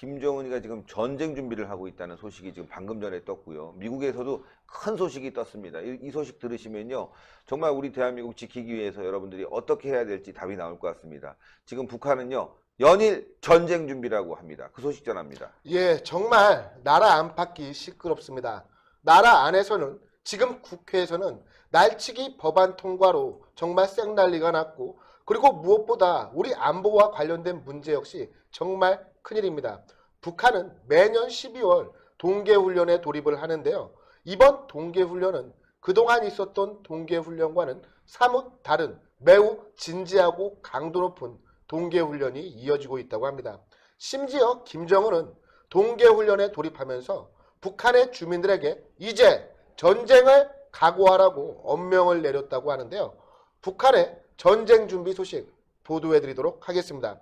김정은이가 지금 전쟁 준비를 하고 있다는 소식이 지금 방금 전에 떴고요. 미국에서도 큰 소식이 떴습니다. 이, 이 소식 들으시면요. 정말 우리 대한민국 지키기 위해서 여러분들이 어떻게 해야 될지 답이 나올 것 같습니다. 지금 북한은요. 연일 전쟁 준비라고 합니다. 그 소식 전합니다. 예, 정말 나라 안팎이 시끄럽습니다. 나라 안에서는 지금 국회에서는 날치기 법안 통과로 정말 쌩난리가 났고 그리고 무엇보다 우리 안보와 관련된 문제 역시 정말 큰일입니다. 북한은 매년 12월 동계훈련에 돌입을 하는데요. 이번 동계훈련은 그동안 있었던 동계훈련과는 사뭇 다른 매우 진지하고 강도 높은 동계훈련이 이어지고 있다고 합니다. 심지어 김정은은 동계훈련에 돌입하면서 북한의 주민들에게 이제 전쟁을 각오하라고 엄명을 내렸다고 하는데요. 북한의 전쟁 준비 소식 보도해드리도록 하겠습니다.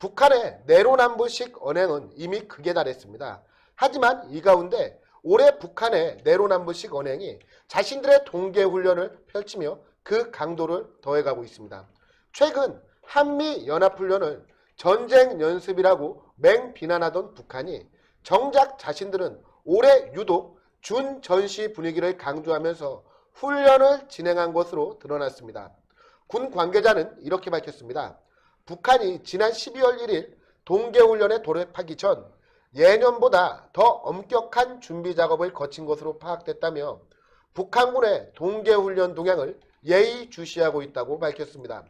북한의 내로남불식 언행은 이미 극에 달했습니다. 하지만 이 가운데 올해 북한의 내로남불식 언행이 자신들의 동계훈련을 펼치며 그 강도를 더해가고 있습니다. 최근 한미 연합훈련을 전쟁 연습이라고 맹 비난하던 북한이 정작 자신들은 올해 유독 준전시 분위기를 강조하면서 훈련을 진행한 것으로 드러났습니다. 군 관계자는 이렇게 밝혔습니다. 북한이 지난 12월 1일 동계훈련에 돌입하기 전 예년보다 더 엄격한 준비 작업을 거친 것으로 파악됐다며 북한군의 동계훈련 동향을 예의주시하고 있다고 밝혔습니다.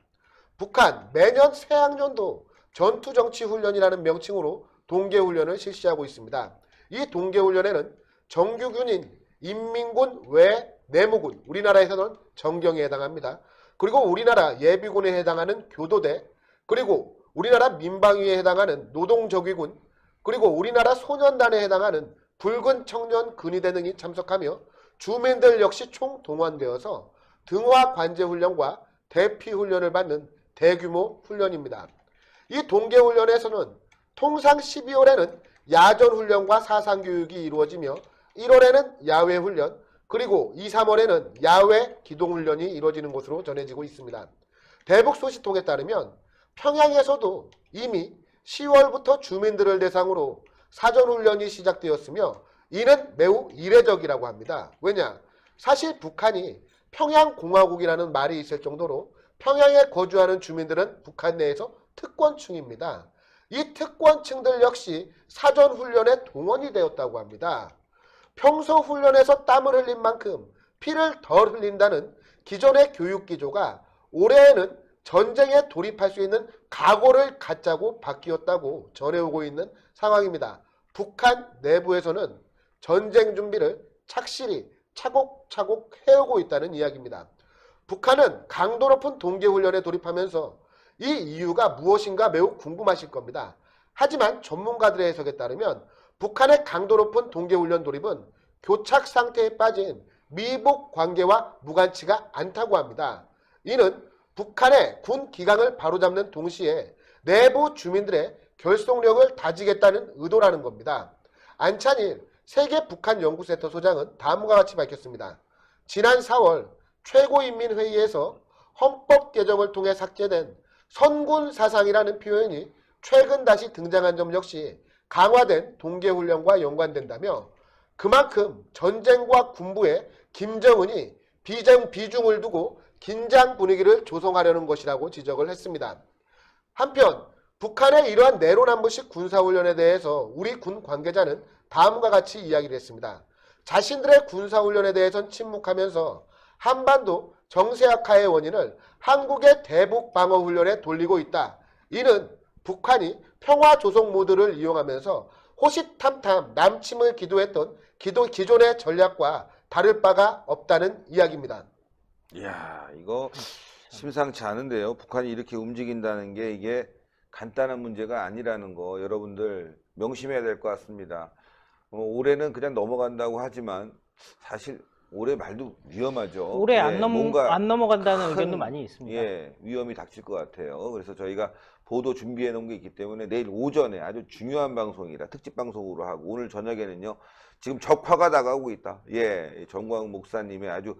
북한 매년 새학년도 전투정치훈련이라는 명칭으로 동계훈련을 실시하고 있습니다. 이 동계훈련에는 정규군인 인민군 외 내무군, 우리나라에서는 정경에 해당합니다. 그리고 우리나라 예비군에 해당하는 교도대, 그리고 우리나라 민방위에 해당하는 노동저기군, 그리고 우리나라 소년단에 해당하는 붉은 청년 근위대 등이 참석하며 주민들 역시 총 동원되어서 등화 관제 훈련과 대피 훈련을 받는 대규모 훈련입니다. 이 동계 훈련에서는 통상 12월에는 야전 훈련과 사상 교육이 이루어지며 1월에는 야외 훈련, 그리고 2, 3월에는 야외 기동 훈련이 이루어지는 것으로 전해지고 있습니다. 대북 소식통에 따르면 평양에서도 이미 10월부터 주민들을 대상으로 사전훈련이 시작되었으며 이는 매우 이례적이라고 합니다. 왜냐? 사실 북한이 평양공화국이라는 말이 있을 정도로 평양에 거주하는 주민들은 북한 내에서 특권층입니다. 이 특권층들 역시 사전훈련에 동원이 되었다고 합니다. 평소 훈련에서 땀을 흘린 만큼 피를 덜 흘린다는 기존의 교육 기조가 올해에는 전쟁에 돌입할 수 있는 각오를 갖자고 바뀌었다고 전해오고 있는 상황입니다. 북한 내부에서는 전쟁 준비를 착실히 차곡차곡 해오고 있다는 이야기입니다. 북한은 강도 높은 동계훈련에 돌입하면서 이 이유가 무엇인가 매우 궁금하실 겁니다. 하지만 전문가들의 해석에 따르면 북한의 강도 높은 동계훈련 돌입은 교착 상태에 빠진 미북 관계와 무관치가 않다고 합니다. 이는 북한의 군 기강을 바로잡는 동시에 내부 주민들의 결속력을 다지겠다는 의도라는 겁니다. 안찬일 세계 북한 연구센터 소장은 다음과 같이 밝혔습니다. 지난 4월 최고인민회의에서 헌법 개정을 통해 삭제된 선군 사상이라는 표현이 최근 다시 등장한 점 역시 강화된 동계훈련과 연관된다며 그만큼 전쟁과 군부에 김정은이 비중, 비중을 두고 긴장 분위기를 조성하려는 것이라고 지적을 했습니다. 한편 북한의 이러한 내로남불식 군사훈련에 대해서 우리 군 관계자는 다음과 같이 이야기를 했습니다. 자신들의 군사훈련에 대해선 침묵하면서 한반도 정세 악화의 원인을 한국의 대북 방어 훈련에 돌리고 있다. 이는 북한이 평화 조성 모드를 이용하면서 호시탐탐 남침을 기도했던 기도 기존의 전략과 다를 바가 없다는 이야기입니다. 이야, 이거 심상치 않은데요. 북한이 이렇게 움직인다는 게 이게 간단한 문제가 아니라는 거 여러분들 명심해야 될 것 같습니다. 어, 올해는 그냥 넘어간다고 하지만 사실 올해 말도 위험하죠. 올해 안, 예, 넘, 뭔가 안 넘어간다는 큰, 의견도 많이 있습니다. 예, 위험이 닥칠 것 같아요. 그래서 저희가 보도 준비해 놓은 게 있기 때문에 내일 오전에 아주 중요한 방송이라 특집 방송으로 하고 오늘 저녁에는요. 지금 적화가 나가고 있다. 예, 정광 목사님의 아주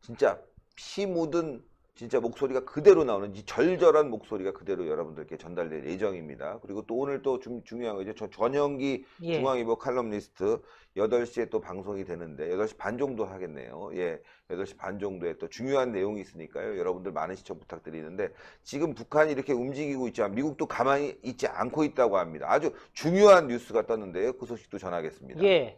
진짜 피 묻은 진짜 목소리가 그대로 나오는 이 절절한 목소리가 그대로 여러분들께 전달될 예정입니다. 그리고 또 오늘 또 중, 중요한 거죠. 저 전영기 예. 중앙일보 칼럼니스트 8시에 또 방송이 되는데 8시 반 정도 하겠네요. 예. 8시 반 정도에 또 중요한 내용이 있으니까요. 여러분들 많은 시청 부탁드리는데 지금 북한이 이렇게 움직이고 있지만 미국도 가만히 있지 않고 있다고 합니다. 아주 중요한 뉴스가 떴는데요. 그 소식도 전하겠습니다. 예.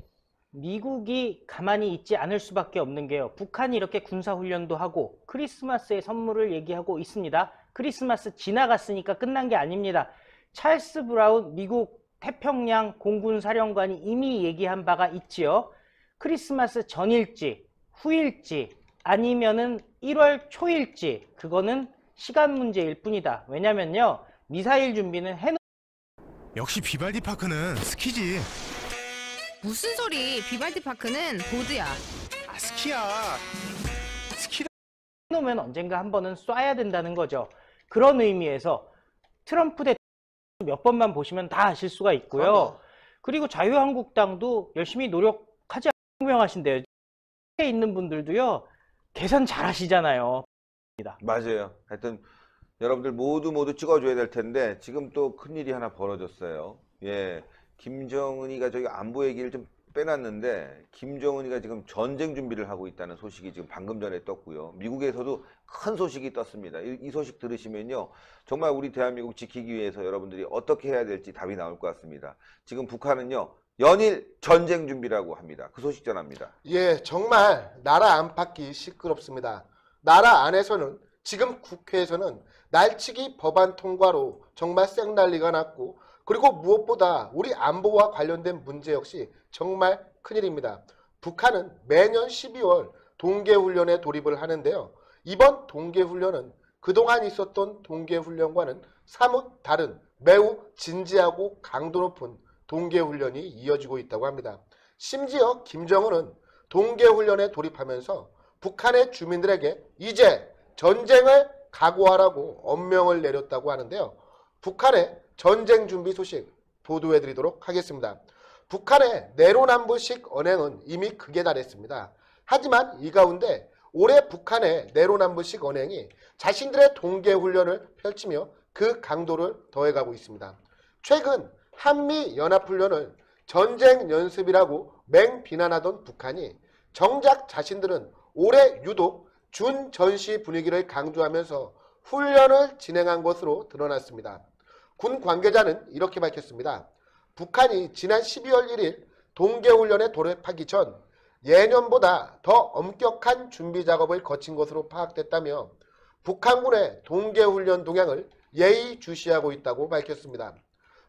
미국이 가만히 있지 않을 수밖에 없는 게요. 북한이 이렇게 군사훈련도 하고 크리스마스의 선물을 얘기하고 있습니다. 크리스마스 지나갔으니까 끝난 게 아닙니다. 찰스 브라운 미국 태평양 공군 사령관이 이미 얘기한 바가 있지요. 크리스마스 전일지, 후일지, 아니면은 1월 초일지, 그거는 시간 문제일 뿐이다. 왜냐면요. 미사일 준비는 해놓 역시 비발디 파크는 스키지. 무슨 소리? 비발디 파크는 보드야. 아 스키야. 스키 놓으면 언젠가 한 번은 쏴야 된다는 거죠. 그런 의미에서 트럼프 대통령 몇 번만 보시면 다 아실 수가 있고요. 그리고 자유한국당도 열심히 노력하지 않고 유명하신데요. 에 있는 분들도요. 계산 잘 하시잖아요. 맞아요. 하여튼 여러분들 모두 모두 찍어줘야 될 텐데 지금 또 큰일이 하나 벌어졌어요. 예, 김정은이가 저기 안보 얘기를 좀 빼놨는데 김정은이가 지금 전쟁 준비를 하고 있다는 소식이 지금 방금 전에 떴고요. 미국에서도 큰 소식이 떴습니다. 이, 이 소식 들으시면요. 정말 우리 대한민국 지키기 위해서 여러분들이 어떻게 해야 될지 답이 나올 것 같습니다. 지금 북한은요. 연일 전쟁 준비라고 합니다. 그 소식 전합니다. 예, 정말 나라 안팎이 시끄럽습니다. 나라 안에서는 지금 국회에서는 날치기 법안 통과로 정말 쌩난리가 났고 그리고 무엇보다 우리 안보와 관련된 문제 역시 정말 큰일입니다. 북한은 매년 12월 동계훈련에 돌입을 하는데요. 이번 동계훈련은 그동안 있었던 동계훈련과는 사뭇 다른 매우 진지하고 강도 높은 동계훈련이 이어지고 있다고 합니다. 심지어 김정은은 동계훈련에 돌입하면서 북한의 주민들에게 이제 전쟁을 각오하라고 엄명을 내렸다고 하는데요. 북한의 전쟁 준비 소식 보도해 드리도록 하겠습니다. 북한의 내로남불식 언행은 이미 극에 달했습니다. 하지만 이 가운데 올해 북한의 내로남불식 언행이 자신들의 동계훈련을 펼치며 그 강도를 더해가고 있습니다. 최근 한미 연합훈련을 전쟁 연습이라고 맹 비난하던 북한이 정작 자신들은 올해 유독 준전시 분위기를 강조하면서 훈련을 진행한 것으로 드러났습니다. 군 관계자는 이렇게 밝혔습니다. 북한이 지난 12월 1일 동계훈련에 돌입하기 전 예년보다 더 엄격한 준비 작업을 거친 것으로 파악됐다며 북한군의 동계훈련 동향을 예의주시하고 있다고 밝혔습니다.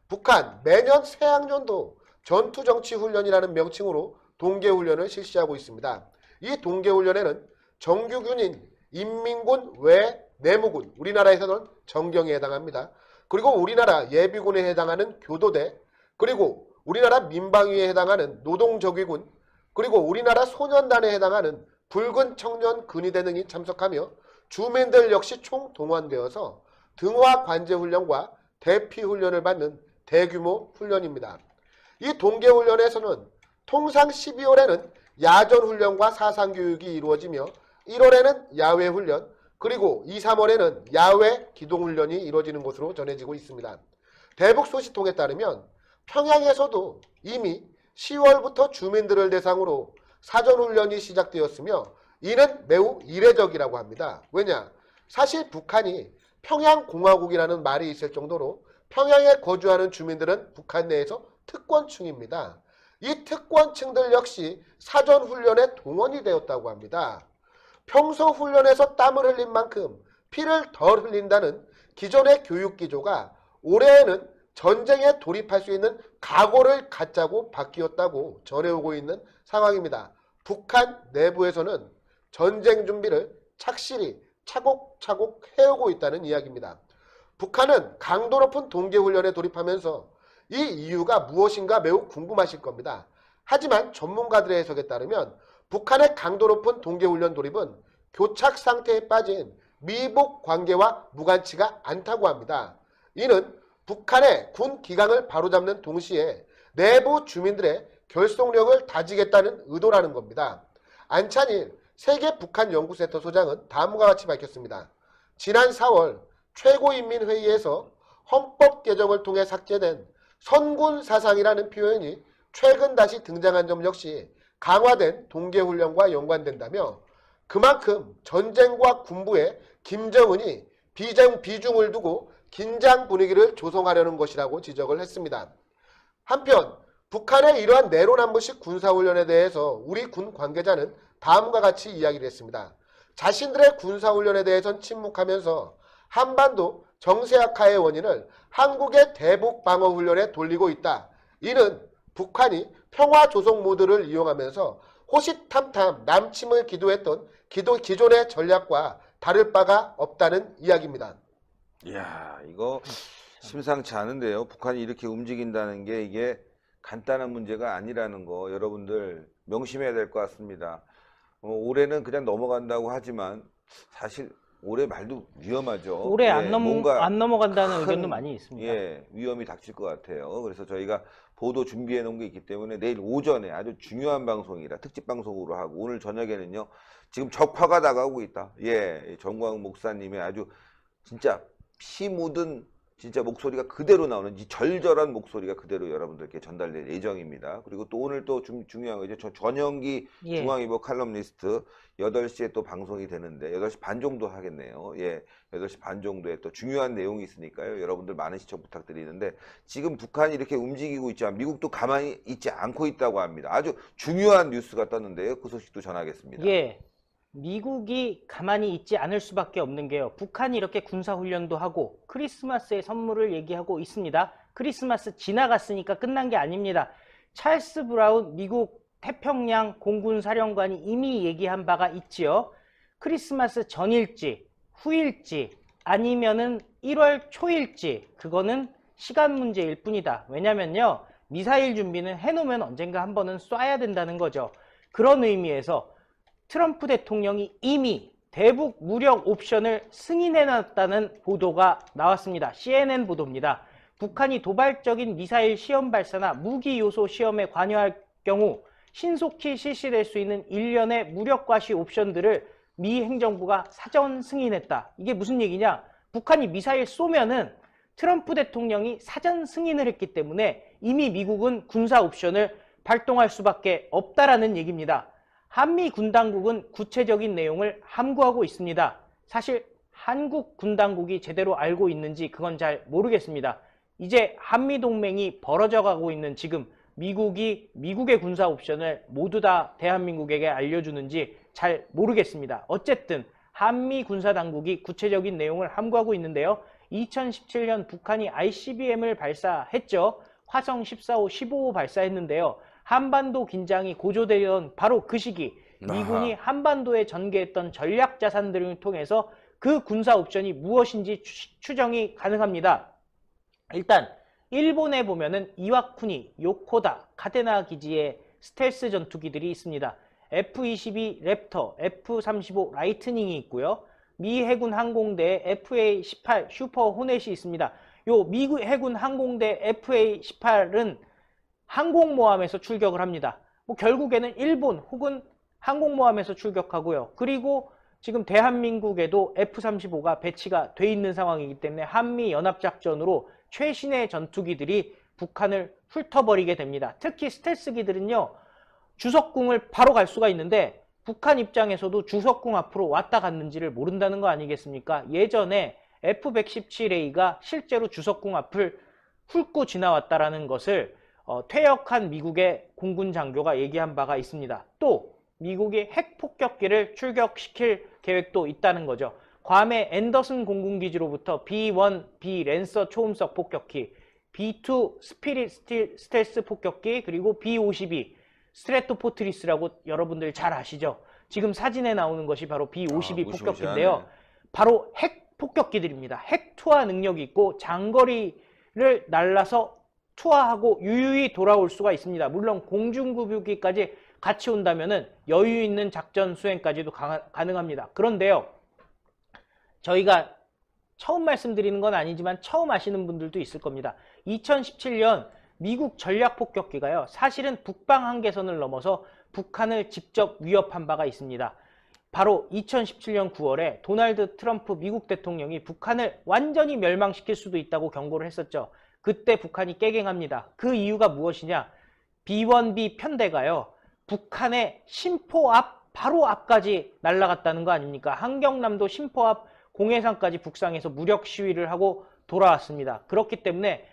북한 매년 새학년도 전투정치훈련이라는 명칭으로 동계훈련을 실시하고 있습니다. 이 동계훈련에는 정규군인 인민군 외 내무군, 우리나라에서는 정경에 해당합니다. 그리고 우리나라 예비군에 해당하는 교도대, 그리고 우리나라 민방위에 해당하는 노동저기군, 그리고 우리나라 소년단에 해당하는 붉은 청년 근위대 등이 참석하며 주민들 역시 총 동원되어서 등화 관제 훈련과 대피 훈련을 받는 대규모 훈련입니다. 이 동계 훈련에서는 통상 12월에는 야전 훈련과 사상 교육이 이루어지며 1월에는 야외 훈련, 그리고 2, 3월에는 야외 기동 훈련이 이루어지는 것으로 전해지고 있습니다. 대북 소식통에 따르면 평양에서도 이미 10월부터 주민들을 대상으로 사전훈련이 시작되었으며 이는 매우 이례적이라고 합니다. 왜냐? 사실 북한이 평양공화국이라는 말이 있을 정도로 평양에 거주하는 주민들은 북한 내에서 특권층입니다. 이 특권층들 역시 사전훈련에 동원이 되었다고 합니다. 평소 훈련에서 땀을 흘린 만큼 피를 덜 흘린다는 기존의 교육 기조가 올해에는 전쟁에 돌입할 수 있는 각오를 갖자고 바뀌었다고 전해오고 있는 상황입니다. 북한 내부에서는 전쟁 준비를 착실히 차곡차곡 해오고 있다는 이야기입니다. 북한은 강도 높은 동계훈련에 돌입하면서 이 이유가 무엇인가 매우 궁금하실 겁니다. 하지만 전문가들의 해석에 따르면 북한의 강도 높은 동계훈련 돌입은 교착 상태에 빠진 미북 관계와 무관치가 않다고 합니다. 이는 북한의 군 기강을 바로잡는 동시에 내부 주민들의 결속력을 다지겠다는 의도라는 겁니다. 안찬일 세계 북한 연구센터 소장은 다음과 같이 밝혔습니다. 지난 4월 최고인민회의에서 헌법 개정을 통해 삭제된 선군 사상이라는 표현이 최근 다시 등장한 점 역시 강화된 동계훈련과 연관된다며 그만큼 전쟁과 군부에 김정은이 비중, 비중을 두고 긴장 분위기를 조성하려는 것이라고 지적을 했습니다. 한편 북한의 이러한 내로남불식 군사훈련에 대해서 우리 군 관계자는 다음과 같이 이야기를 했습니다. 자신들의 군사훈련에 대해선 침묵하면서 한반도 정세 악화의 원인을 한국의 대북 방어 훈련에 돌리고 있다. 이는 북한이 평화 조성 모드를 이용하면서 호시탐탐 남침을 기도했던 기도 기존의 전략과 다를 바가 없다는 이야기입니다. 이야, 이거 심상치 않은데요. 북한이 이렇게 움직인다는 게 이게 간단한 문제가 아니라는 거 여러분들 명심해야 될 것 같습니다. 어, 올해는 그냥 넘어간다고 하지만 사실 올해 말도 위험하죠. 올해 예, 안, 넘, 뭔가 안 넘어간다는 큰, 의견도 많이 있습니다. 예, 위험이 닥칠 것 같아요. 그래서 저희가 보도 준비해 놓은 게 있기 때문에 내일 오전에 아주 중요한 방송이라 특집 방송으로 하고 오늘 저녁에는요. 지금 적화가 다가오고 있다. 예, 정광 목사님의 아주 진짜 피 묻은 진짜 목소리가 그대로 나오는 이 절절한 목소리가 그대로 여러분들께 전달될 예정입니다. 그리고 또 오늘 또 중, 중요한 거죠. 저 전영기 예. 중앙일보 칼럼니스트 8시에 또 방송이 되는데 8시 반 정도 하겠네요. 예. 8시 반 정도에 또 중요한 내용이 있으니까요. 여러분들 많은 시청 부탁드리는데 지금 북한이 이렇게 움직이고 있지만 미국도 가만히 있지 않고 있다고 합니다. 아주 중요한 뉴스가 떴는데요. 그 소식도 전하겠습니다. 예. 미국이 가만히 있지 않을 수밖에 없는 게요. 북한이 이렇게 군사훈련도 하고 크리스마스의 선물을 얘기하고 있습니다. 크리스마스 지나갔으니까 끝난 게 아닙니다. 찰스 브라운 미국 태평양 공군 사령관이 이미 얘기한 바가 있지요. 크리스마스 전일지, 후일지, 아니면은 1월 초일지, 그거는 시간 문제일 뿐이다. 왜냐면요. 미사일 준비는 해놓으면 언젠가 한 번은 쏴야 된다는 거죠. 그런 의미에서 트럼프 대통령이 이미 대북 무력 옵션을 승인해놨다는 보도가 나왔습니다. CNN 보도입니다. 북한이 도발적인 미사일 시험 발사나 무기 요소 시험에 관여할 경우 신속히 실시될 수 있는 일련의 무력 과시 옵션들을 미 행정부가 사전 승인했다. 이게 무슨 얘기냐? 북한이 미사일 쏘면은 트럼프 대통령이 사전 승인을 했기 때문에 이미 미국은 군사 옵션을 발동할 수밖에 없다라는 얘기입니다. 한미 군 당국은 구체적인 내용을 함구하고 있습니다. 사실 한국 군 당국이 제대로 알고 있는지 그건 잘 모르겠습니다. 이제 한미 동맹이 벌어져 가고 있는 지금 미국이 미국의 군사 옵션을 모두 다 대한민국에게 알려주는지 잘 모르겠습니다. 어쨌든 한미 군사 당국이 구체적인 내용을 함구하고 있는데요. 2017년 북한이 ICBM을 발사했죠. 화성 14호, 15호 발사했는데요. 한반도 긴장이 고조되던 바로 그 시기 미군이. 한반도에 전개했던 전략 자산들을 통해서 그 군사 옵션이 무엇인지 추- 추정이 가능합니다. 일단 일본에 보면은 이와쿠니, 요코다, 카데나 기지에 스텔스 전투기들이 있습니다. F-22 랩터, F-35 라이트닝이 있고요. 미 해군 항공대에 FA-18 슈퍼 호넷이 있습니다. 요 미국 해군 항공대 FA-18은 항공모함에서 출격을 합니다. 뭐 결국에는 일본 혹은 항공모함에서 출격하고요. 그리고 지금 대한민국에도 F-35가 배치가 돼 있는 상황이기 때문에 한미 연합작전으로 최신의 전투기들이 북한을 훑어버리게 됩니다. 특히 스텔스기들은요, 주석궁을 바로 갈 수가 있는데 북한 입장에서도 주석궁 앞으로 왔다 갔는지를 모른다는 거 아니겠습니까? 예전에 F-117A가 실제로 주석궁 앞을 훑고 지나왔다라는 것을 어, 퇴역한 미국의 공군 장교가 얘기한 바가 있습니다. 또 미국이 핵 폭격기를 출격시킬 계획도 있다는 거죠. 괌의 앤더슨 공군기지로부터 B-1 B 랜서 초음속 폭격기, B-2 스피릿 스틸- 스텔스 폭격기, 그리고 B-52 스트래토포트리스라고 여러분들 잘 아시죠? 지금 사진에 나오는 것이 바로 B-52 아, 폭격기인데요. 바로 핵 폭격기들입니다. 핵 투하 능력이 있고 장거리를 날라서 투하하고 유유히 돌아올 수가 있습니다. 물론 공중급유기까지 같이 온다면은 여유 있는 작전 수행까지도 가, 가능합니다. 그런데요, 저희가 처음 말씀드리는 건 아니지만 처음 아시는 분들도 있을 겁니다. 2017년 미국 전략 폭격기가요, 사실은 북방 한계선을 넘어서 북한을 직접 위협한 바가 있습니다. 바로 2017년 9월에 도널드 트럼프 미국 대통령이 북한을 완전히 멸망시킬 수도 있다고 경고를 했었죠. 그때 북한이 깨갱합니다. 그 이유가 무엇이냐? B1B 편대가요. 북한의 심포 앞 바로 앞까지 날아갔다는 거 아닙니까? 한경남도 심포 앞 공해상까지 북상해서 무력 시위를 하고 돌아왔습니다. 그렇기 때문에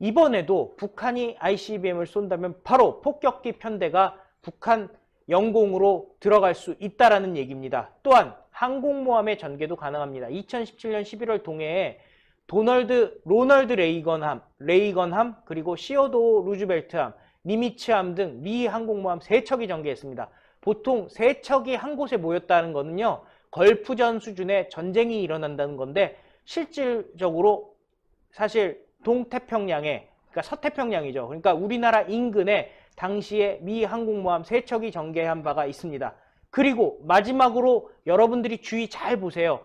이번에도 북한이 ICBM을 쏜다면 바로 폭격기 편대가 북한 영공으로 들어갈 수 있다라는 얘기입니다. 또한 항공모함의 전개도 가능합니다. 2017년 11월 동해에 도널드 로널드 레이건함, 레이건함 그리고 시어도 루즈벨트함, 니미츠함 등 미 항공모함 세 척이 전개했습니다. 보통 세 척이 한 곳에 모였다는 거는요. 걸프전 수준의 전쟁이 일어난다는 건데 실질적으로 사실 동태평양에 그러니까 서태평양이죠. 그러니까 우리나라 인근에 당시에 미 항공모함 세 척이 전개한 바가 있습니다. 그리고 마지막으로 여러분들이 주의 잘 보세요.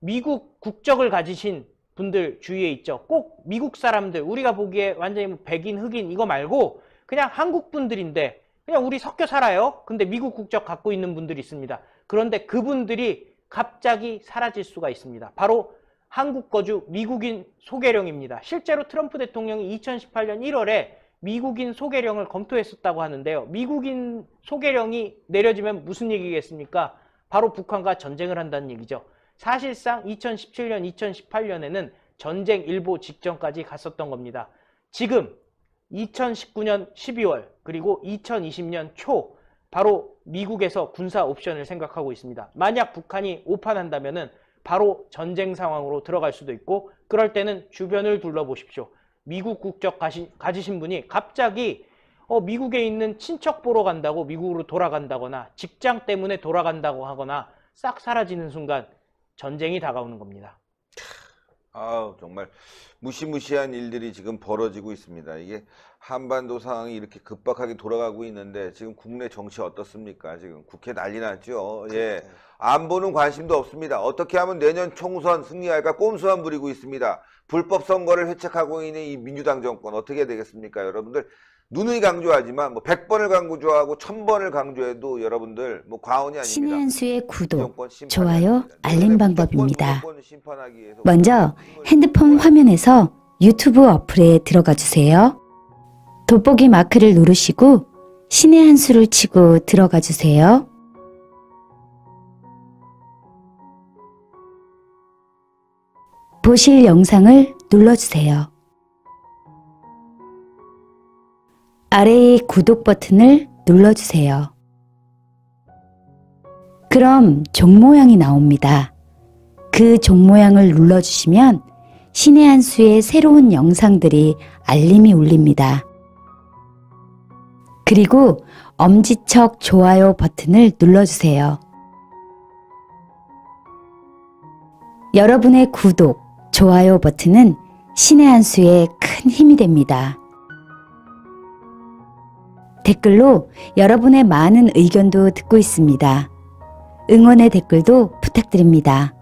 미국 국적을 가지신 분들 주위에 있죠. 꼭 미국 사람들 우리가 보기에 완전히 뭐 백인 흑인 이거 말고 그냥 한국 분들인데 그냥 우리 섞여 살아요. 근데 미국 국적 갖고 있는 분들이 있습니다. 그런데 그분들이 갑자기 사라질 수가 있습니다. 바로 한국 거주 미국인 소개령입니다. 실제로 트럼프 대통령이 2018년 1월에 미국인 소개령을 검토했었다고 하는데요. 미국인 소개령이 내려지면 무슨 얘기겠습니까? 바로 북한과 전쟁을 한다는 얘기죠. 사실상 2017년, 2018년에는 전쟁 일보 직전까지 갔었던 겁니다. 지금 2019년 12월 그리고 2020년 초 바로 미국에서 군사 옵션을 생각하고 있습니다. 만약 북한이 오판한다면은 바로 전쟁 상황으로 들어갈 수도 있고 그럴 때는 주변을 둘러보십시오. 미국 국적 가시, 가지신 분이 갑자기 어, 미국에 있는 친척 보러 간다고 미국으로 돌아간다거나 직장 때문에 돌아간다고 하거나 싹 사라지는 순간 전쟁이 다가오는 겁니다. 아우 정말 무시무시한 일들이 지금 벌어지고 있습니다. 이게 한반도 상황이 이렇게 급박하게 돌아가고 있는데 지금 국내 정치 어떻습니까? 지금 국회 난리 났죠. 예. 안보는 관심도 없습니다. 어떻게 하면 내년 총선 승리할까 꼼수만 부리고 있습니다. 불법 선거를 회책하고 있는 이 민주당 정권 어떻게 되겠습니까? 여러분들 누누이 강조하지만 뭐 100번을 강조하고 1000번을 강조해도 여러분들 뭐 과언이 아닙니다. 신의 한 수의 구독, 좋아요. 알림 방법입니다. 먼저 핸드폰 화면에서 유튜브 어플에 들어가 주세요. 돋보기 마크를 누르시고 신의 한 수를 치고 들어가 주세요. 보실 영상을 눌러주세요. 아래의 구독 버튼을 눌러주세요. 그럼 종 모양이 나옵니다. 그 종 모양을 눌러주시면 신의 한 수의 새로운 영상들이 알림이 울립니다. 그리고 엄지척 좋아요 버튼을 눌러주세요. 여러분의 구독, 좋아요 버튼은 신의 한 수의 큰 힘이 됩니다. 댓글로 여러분의 많은 의견도 듣고 있습니다. 응원의 댓글도 부탁드립니다.